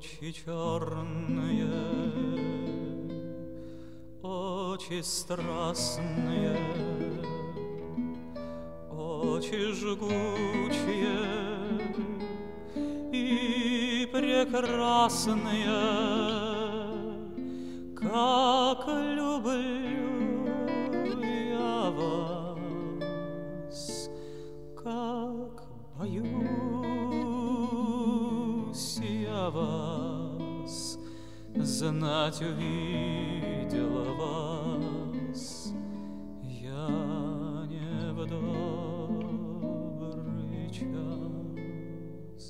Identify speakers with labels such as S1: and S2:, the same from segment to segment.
S1: Очи черные, очи страстные, очи жгучие и прекрасные, как вас, знать увидела вас я не в добрый час.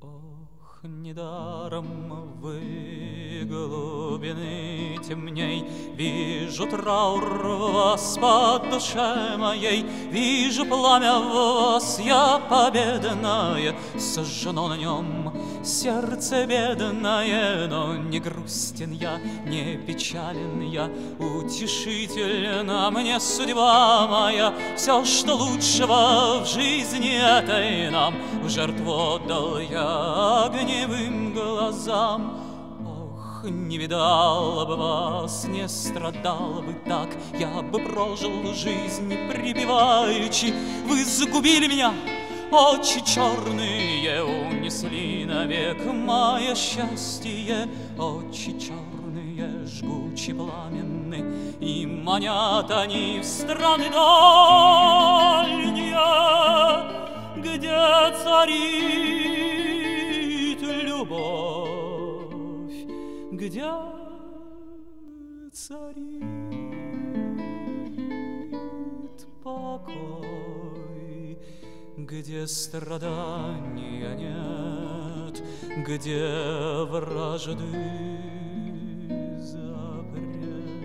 S1: Ох, недаром вы глубины темней, Вижу траур вас по душе моей, Вижу пламя в вас, я победная, Сожжено на нем сердце бедное, Но не грустен я, не печален я, Утешительна мне судьба моя, Все, что лучшего в жизни этой нам, В жертву отдал я огневым глазам. Ох, не видал бы вас, не страдал бы так, Я бы прожил жизнь припеваючи. Вы загубили меня, очи черные Унесли навек мое счастье. Очи черные, жгучи пламенны, И манят они в страны дальние, Где царит покой, где страдания нет, где вражды запрет.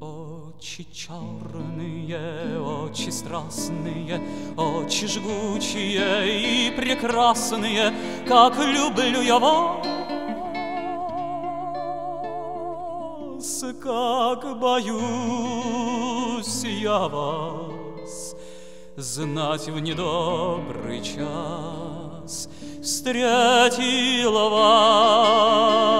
S1: Очи черные, очи страстные, очи жгучие и прекрасные, как люблю я вас, как боюсь я вас, знать в недобрый час встретила вас.